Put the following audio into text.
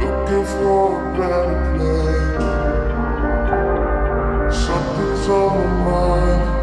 looking for a better place. Something's on my mind.